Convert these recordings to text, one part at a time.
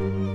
Thank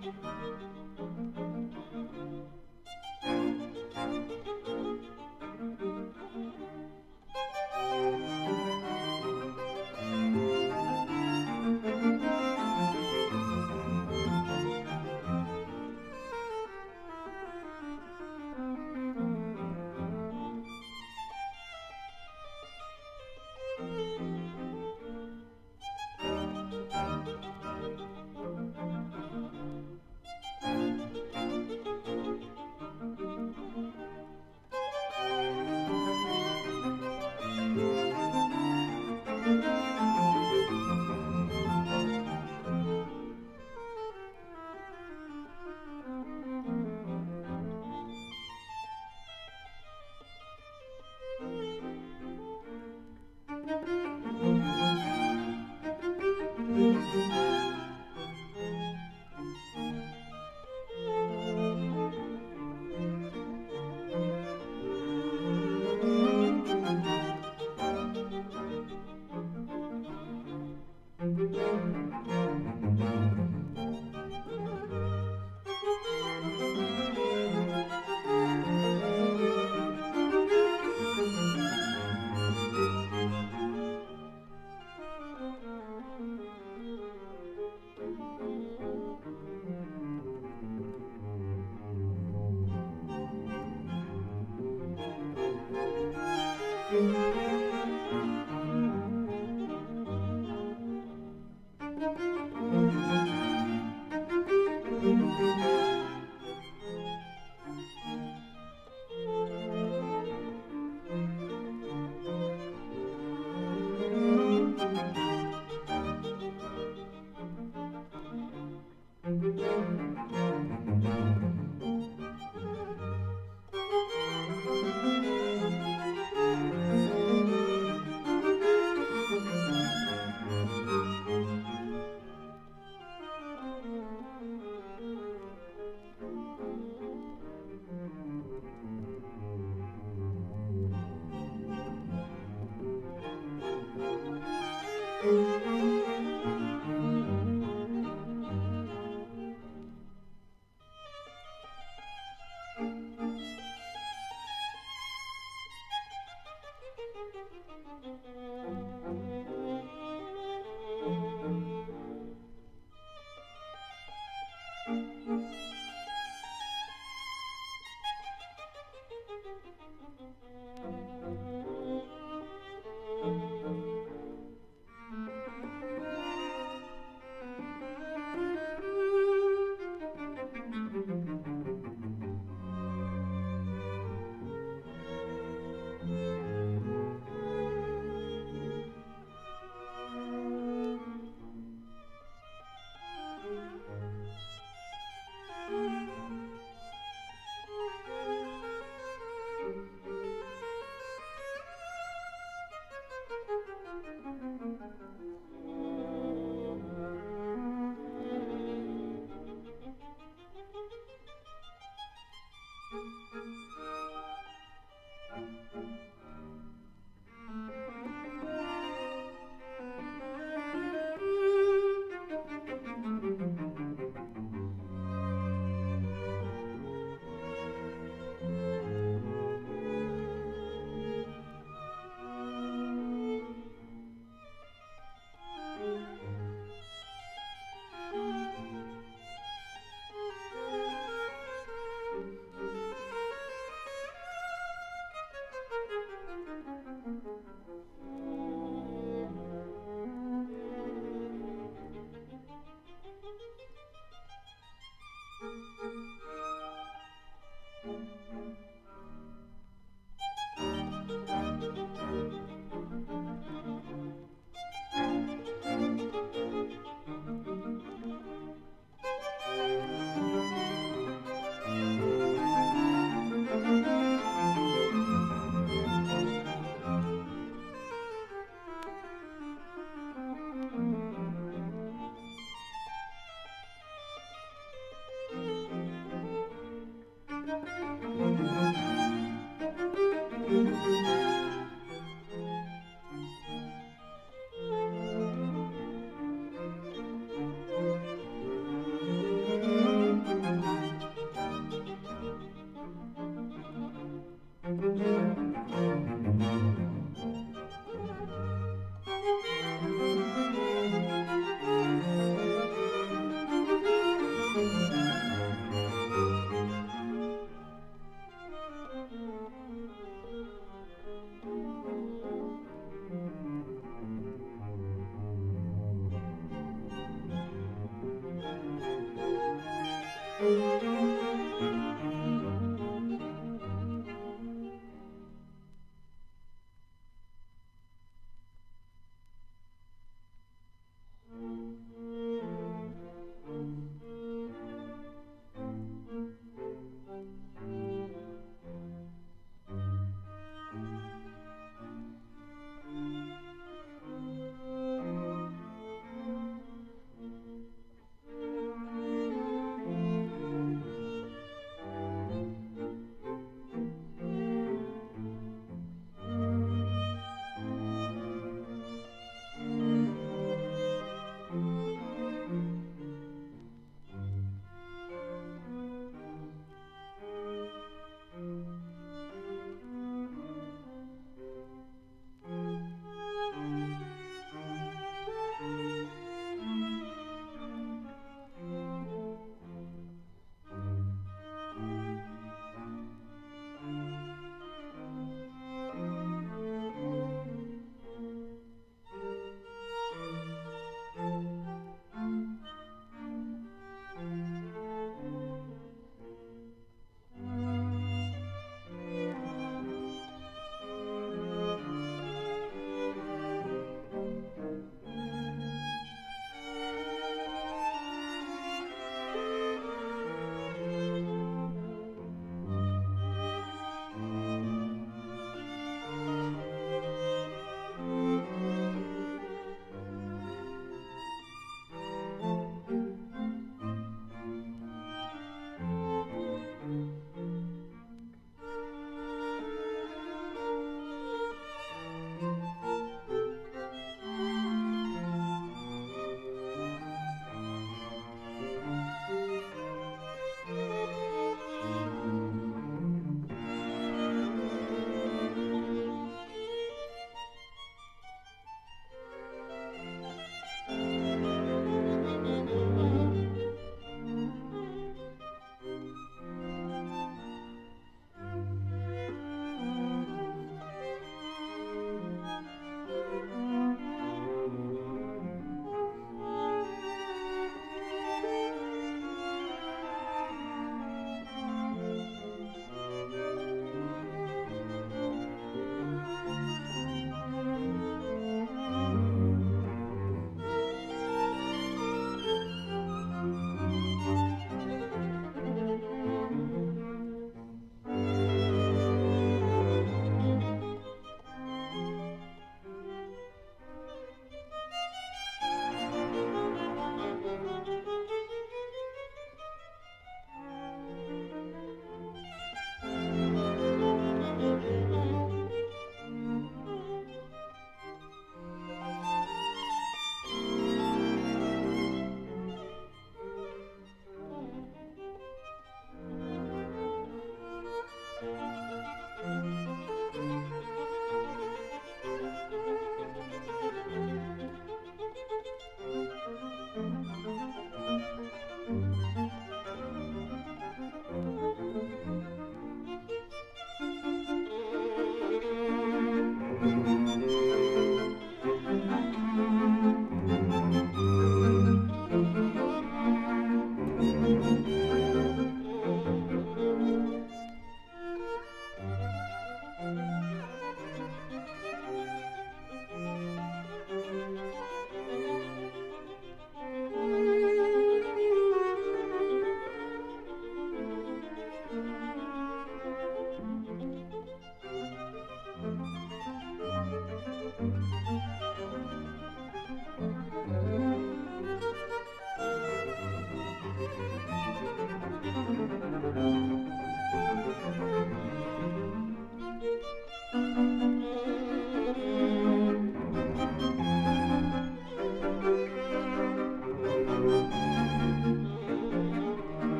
Thank you.